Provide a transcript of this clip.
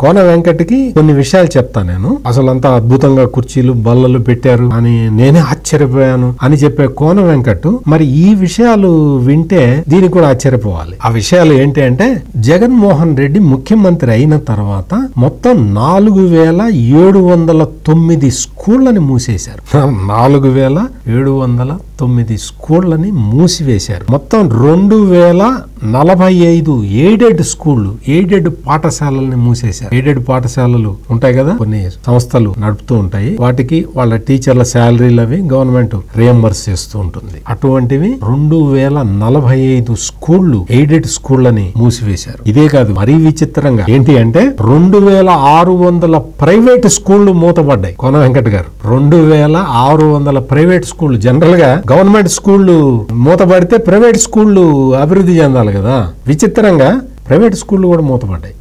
కోన వెంకట్కి కొన్ని విషయాలు చెప్తా నేను. అసలు అంతా అద్భుతంగా కుర్చీలు బల్లలు పెట్టారు అని నేనే ఆశ్చర్యపోయాను అని చెప్పే కోన వెంకట్ మరి ఈ విషయాలు వింటే దీనికి కూడా ఆశ్చర్యపోవాలి. ఆ విషయాలు ఏంటి అంటే జగన్మోహన్ రెడ్డి ముఖ్యమంత్రి అయిన తర్వాత మొత్తం నాలుగు వేల ఏడు వందల తొమ్మిది స్కూళ్ళని మూసేశారు. నాలుగు వేల ఏడు వందల తొమ్మిది స్కూళ్ళని మూసివేశారు. మొత్తం రెండు వేల నలభై ఐదు ఎయిడెడ్ స్కూళ్ళు ఎయిడెడ్ పాఠశాలల్ని మూసేశారు. ఎయిడెడ్ పాఠశాలలు ఉంటాయి కదా కొన్ని సంస్థలు నడుపుతూ ఉంటాయి. వాటికి వాళ్ళ టీచర్ల శాలరీలు అవి గవర్నమెంట్ రియంబర్స్ చేస్తూ ఉంటుంది. అటువంటివి రెండు వేల నలభై ఐదు స్కూళ్ళు ఎయిడెడ్ స్కూళ్ళని మూసివేశారు. ఇదే కాదు మరీ విచిత్రంగా. ఏంటి అంటే రెండు వేల ఆరు వందల ప్రైవేట్ స్కూళ్ళు మూతపడ్డాయి. కొన వెంకట్ గారు రెండు వేల ఆరు వందల ప్రైవేట్ స్కూళ్ళు జనరల్గా గవర్నమెంట్ స్కూళ్ళు మూతపడితే ప్రైవేట్ స్కూళ్ళు అభివృద్ధి చెందాలి కదా? విచిత్రంగా ప్రైవేట్ స్కూళ్ళు కూడా మూతపడ్డాయి.